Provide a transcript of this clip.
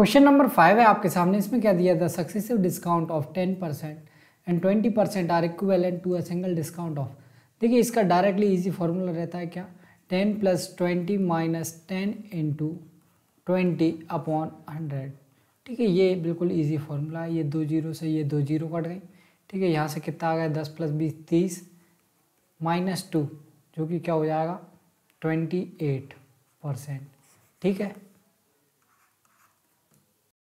Question number five है आपके सामने, इसमें क्या दिया the successive discount of ten percent and twenty percent are equivalent to a single discount of देखिए, इसका डायरेक्टली इजी फॉर्मूला रहता है क्या? Ten plus twenty minus ten into twenty upon hundred ठीक है, ये बिल्कुल इजी फार्मूला है। ये दो ज़ीरो से ये दो ज़ीरो कट गई। ठीक है, यहाँ से कितना आ गया? दस प्लस बीस, तीस माइनस टू जो कि क्या हो जाएगा? ट्वेंटी एट परसेंट ठीक है?